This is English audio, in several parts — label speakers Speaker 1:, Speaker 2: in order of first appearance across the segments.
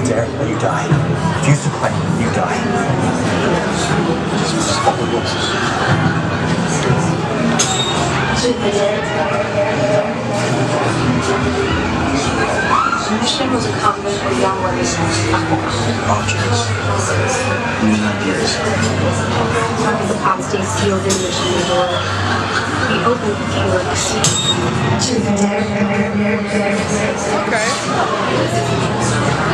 Speaker 1: die. Do the dare you die. Refuse to claim, you die.
Speaker 2: Mission was a convent for young women.
Speaker 1: Objects. New ideas.
Speaker 2: The apostate sealed in mission door. We opened the calyx.
Speaker 3: Okay.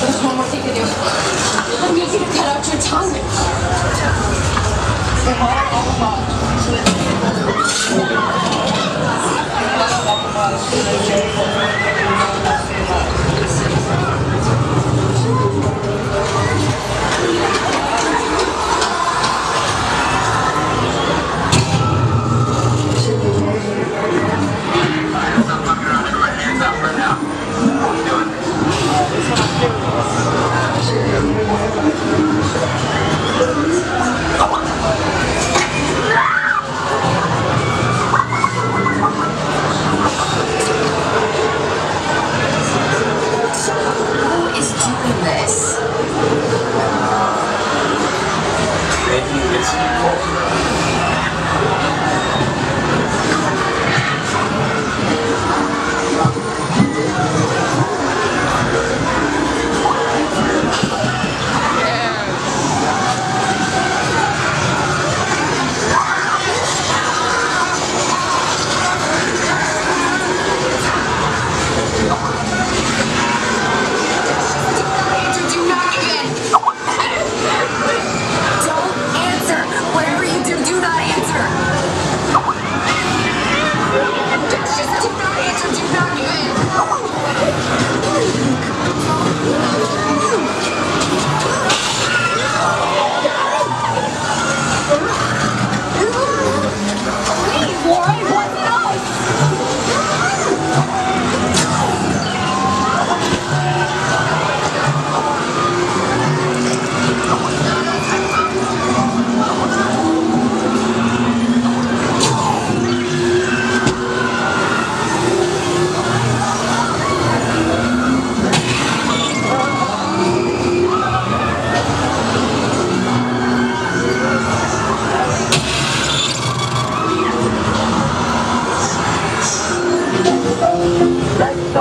Speaker 4: There's one more thing to do. I need you to cut out your tongue. Culture. Let's.